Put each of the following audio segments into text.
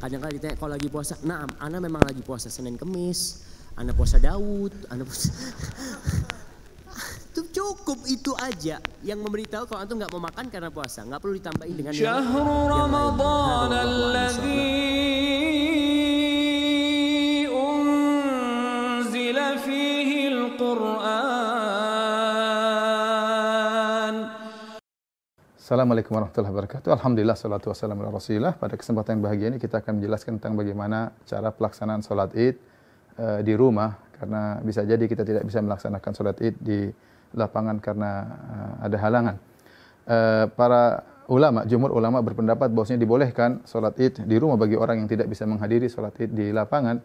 kadang kali ditanya kalau lagi puasa? Nah ana memang lagi puasa Senin Kemis ana puasa Daud ana puasa itu cukup itu aja yang memberitahu kalau antum nggak mau makan karena puasa. Nggak perlu ditambahin dengan syahrul ramadan alladzi unzila fihi alquran. Assalamualaikum warahmatullahi wabarakatuh. Alhamdulillah salatu wassalamu ala Rasulillah. Pada kesempatan yang bahagia ini kita akan menjelaskan tentang bagaimana cara pelaksanaan sholat Id eh, di rumah karena bisa jadi kita tidak bisa melaksanakan sholat Id di lapangan karena eh, ada halangan. Eh, para ulama, jumhur ulama berpendapat bahwasanya dibolehkan sholat Id di rumah bagi orang yang tidak bisa menghadiri sholat Id di lapangan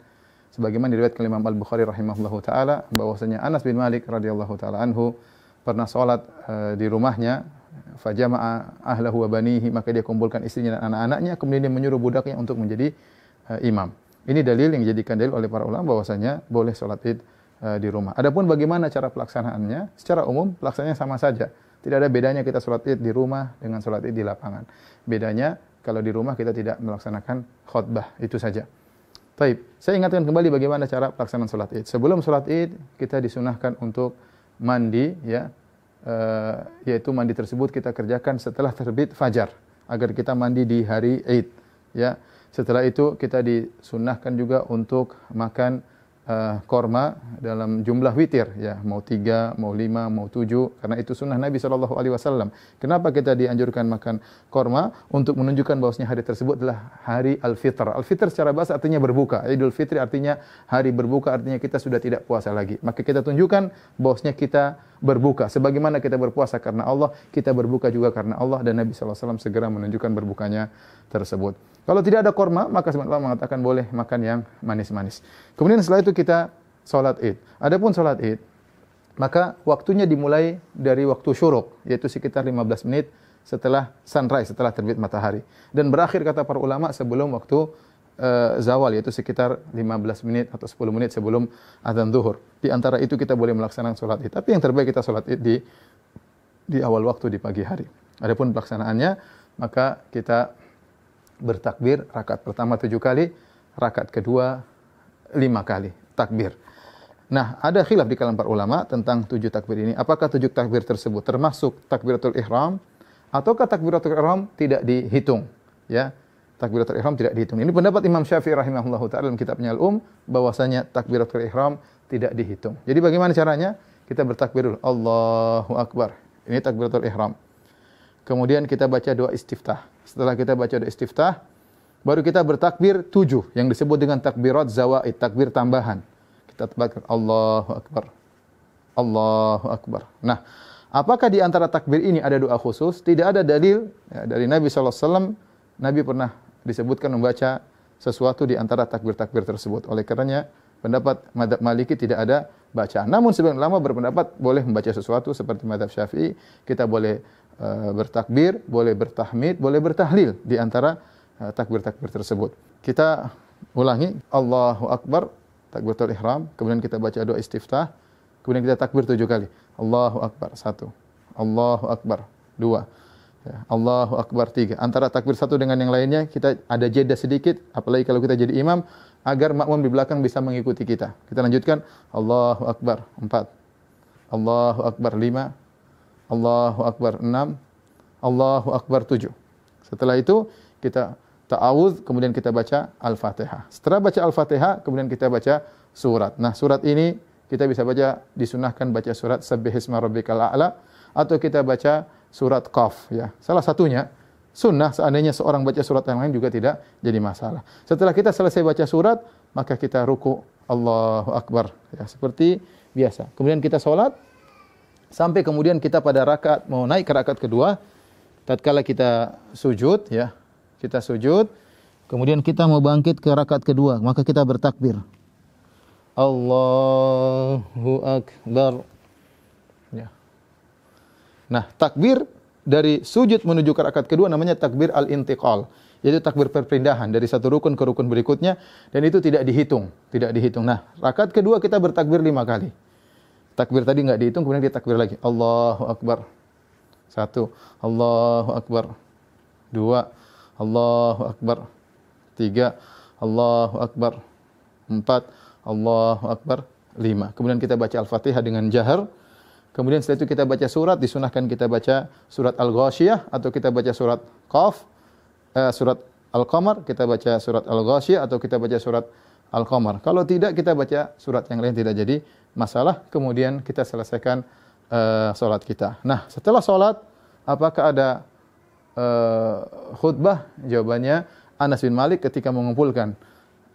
sebagaimana diriwayatkan Imam Al-Bukhari rahimahullahu taala bahwasanya Anas bin Malik radhiyallahu taala anhu pernah sholat eh, di rumahnya fajama'a ahlahu wa banihi maka dia kumpulkan istrinya dan anak-anaknya kemudian dia menyuruh budaknya untuk menjadi uh, imam. Ini dalil yang dijadikan dalil oleh para ulama bahwasanya boleh sholat Id uh, di rumah. Adapun bagaimana cara pelaksanaannya? Secara umum pelaksanaannya sama saja. Tidak ada bedanya kita sholat Id di rumah dengan sholat Id di lapangan. Bedanya kalau di rumah kita tidak melaksanakan khutbah, itu saja. Taib. Saya ingatkan kembali bagaimana cara pelaksanaan sholat Id. Sebelum sholat Id kita disunahkan untuk mandi ya eh, yaitu mandi tersebut kita kerjakan setelah terbit fajar agar kita mandi di hari Id ya. Setelah itu kita disunahkan juga untuk makan eh, korma dalam jumlah witir ya. Mau tiga mau lima mau tujuh karena itu sunnah Nabi Shallallahu Alaihi Wasallam. Kenapa kita dianjurkan makan korma? Untuk menunjukkan bahwasanya hari tersebut adalah hari al fitr al fitr secara bahasa artinya berbuka. Idul fitri artinya hari berbuka artinya kita sudah tidak puasa lagi. Maka kita tunjukkan bahwasanya kita berbuka. Sebagaimana kita berpuasa karena Allah kita berbuka juga karena Allah dan Nabi SAW segera menunjukkan berbukanya tersebut. Kalau tidak ada korma maka Allah mengatakan boleh makan yang manis-manis. Kemudian setelah itu kita sholat id. Adapun sholat id maka waktunya dimulai dari waktu syuruk yaitu sekitar 15 menit setelah sunrise setelah terbit matahari. Dan berakhir kata para ulama sebelum waktu uh, zawal yaitu sekitar 15 menit atau 10 menit sebelum azan zuhur. Di antara itu kita boleh melaksanakan sholat id. Tapi yang terbaik kita sholat id di di awal waktu di pagi hari. Adapun pelaksanaannya maka kita bertakbir rakaat pertama tujuh kali, rakaat kedua lima kali takbir. Nah, ada khilaf di kalangan para ulama tentang tujuh takbir ini. Apakah tujuh takbir tersebut termasuk takbiratul ihram ataukah takbiratul ihram tidak dihitung? Ya, takbiratul ihram tidak dihitung. Ini pendapat Imam Syafi'i rahimahullahu taala dalam kitabnya Al-Um bahwasanya takbiratul ihram tidak dihitung. Jadi bagaimana caranya? Kita bertakbir dulu. Allahu akbar. Ini takbiratul ihram. Kemudian kita baca doa istiftah. Setelah kita baca doa istiftah, baru kita bertakbir tujuh yang disebut dengan takbirat zawaid, takbir tambahan. Kita takbir Allahu akbar. Allahu akbar. Nah, apakah di antara takbir ini ada doa khusus? Tidak ada dalil ya, dari Nabi SAW. Nabi pernah disebutkan membaca sesuatu di antara takbir-takbir tersebut. Oleh karenanya, pendapat madhab maliki tidak ada bacaan. Namun sebagian ulama berpendapat boleh membaca sesuatu seperti madhab syafi'i. Kita boleh uh, bertakbir, boleh bertahmid, boleh bertahlil di antara uh, takbir-takbir tersebut. Kita ulangi Allahu Akbar, takbiratul ihram, kemudian kita baca doa istiftah, kemudian kita takbir tujuh kali. Allahu Akbar, satu. Allahu Akbar, dua. Ya, Allahu Akbar tiga. Antara takbir satu dengan yang lainnya kita ada jeda sedikit, apalagi kalau kita jadi imam, agar makmum di belakang bisa mengikuti kita. Kita lanjutkan Allahu Akbar empat. Allahu Akbar lima. Allahu Akbar enam. Allahu Akbar tujuh. Setelah itu kita ta'awudz, kemudian kita baca Al-Fatihah. Setelah baca Al-Fatihah, kemudian kita baca surat. Nah, surat ini kita bisa baca disunahkan baca surat Sabbihisma rabbikal a'la atau kita baca surat Qaf ya. Salah satunya sunnah seandainya seorang baca surat yang lain juga tidak jadi masalah. Setelah kita selesai baca surat, maka kita ruku Allahu Akbar ya seperti biasa. Kemudian kita sholat sampai kemudian kita pada rakaat mau naik ke rakaat kedua, tatkala kita sujud ya, kita sujud, kemudian kita mau bangkit ke rakaat kedua, maka kita bertakbir. Allahu Akbar. Nah, takbir dari sujud menuju ke rakaat kedua namanya takbir al-intiqal. Yaitu takbir perpindahan dari satu rukun ke rukun berikutnya dan itu tidak dihitung, tidak dihitung. Nah, rakaat kedua kita bertakbir lima kali. Takbir tadi nggak dihitung, kemudian kita takbir lagi. Allahu Akbar. Satu. Allahu Akbar. Dua. Allahu Akbar. Tiga, Allahu Akbar. Empat, Allahu Akbar. Lima. Kemudian kita baca Al-Fatihah dengan jahar. Kemudian setelah itu kita baca surat, disunahkan kita baca surat Al-Ghashiyah atau kita baca surat Qaf, eh, surat Al-Qamar, kita baca surat Al-Ghashiyah atau kita baca surat Al-Qamar. Kalau tidak kita baca surat yang lain tidak jadi masalah. Kemudian kita selesaikan salat kita. Nah, setelah salat apakah ada uh, khutbah? Jawabannya Anas bin Malik ketika mengumpulkan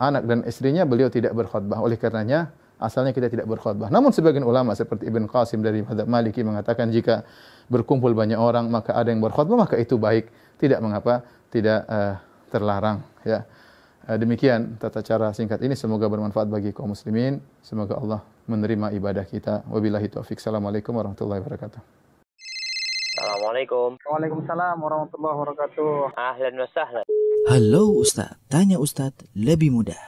anak dan istrinya beliau tidak berkhutbah. Oleh karenanya asalnya kita tidak berkhutbah. Namun sebagian ulama seperti Ibn Qasim dari Madhab Maliki mengatakan jika berkumpul banyak orang maka ada yang berkhutbah maka itu baik. Tidak mengapa, tidak uh, terlarang ya. Eh, demikian tata cara singkat ini semoga bermanfaat bagi kaum muslimin. Semoga Allah menerima ibadah kita. Wabillahi taufik. Assalamualaikum warahmatullahi wabarakatuh. Assalamualaikum. Waalaikumsalam warahmatullahi wabarakatuh. Ahlan wa sahlan. Halo Ustaz, tanya Ustaz lebih mudah.